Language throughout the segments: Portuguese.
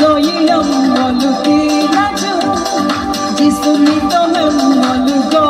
Soy el hombre que la yo, me molugo.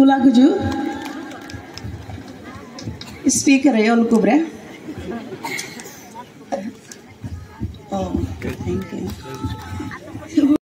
Dula Guju. Speaker Ayol Kubre. Oh, thank you.